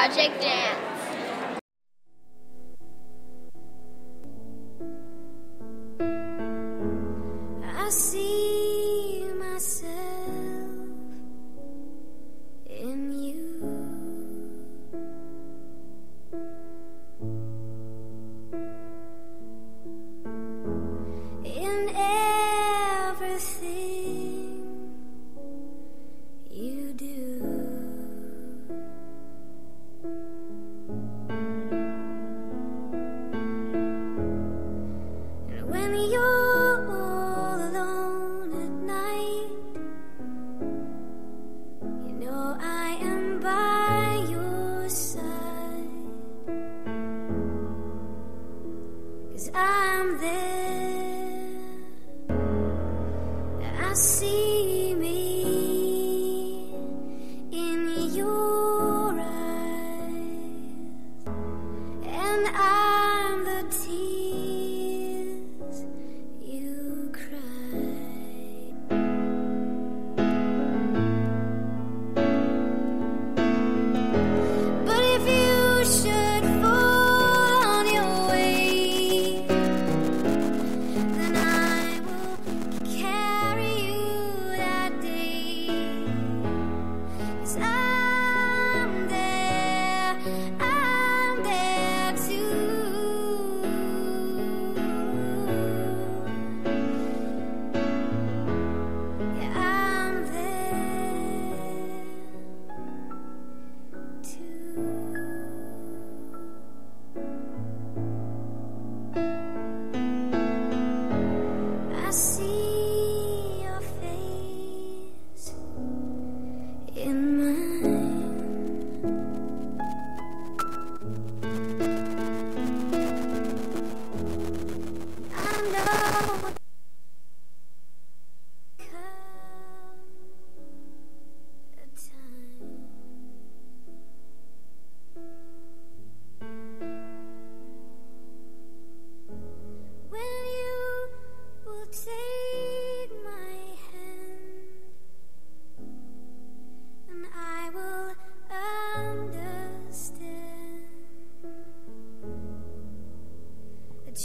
Project Dance. I see I'm there, I see me in you.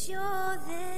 you're there.